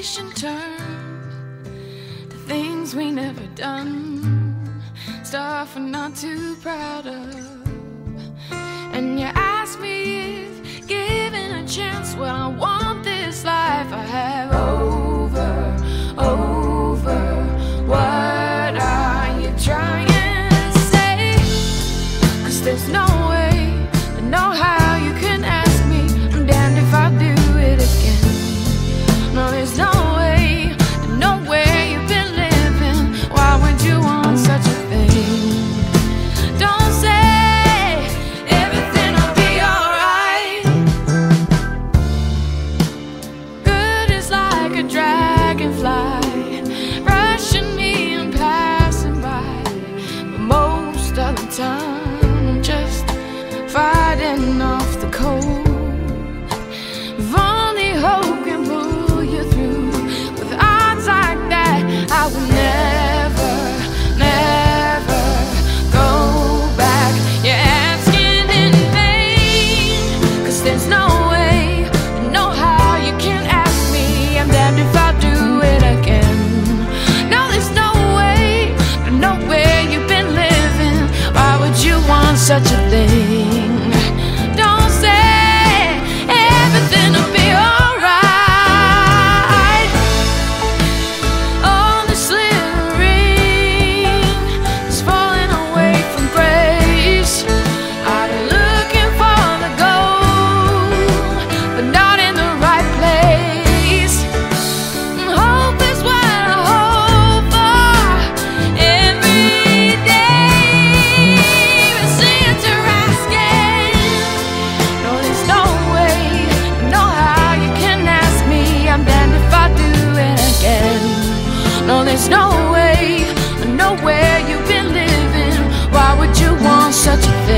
conversation turned to things we never done, stuff we're not too proud of. And you asked me if given a chance, well, I want this life I have over, over. What are you trying to say? Cause there's no a dragonfly, rushing me and passing by. But most of the time, I'm just fighting off the cold. If only hope can pull you through. With odds like that, I will never, such a thing. There's no way, I know where you've been living. Why would you want such a thing?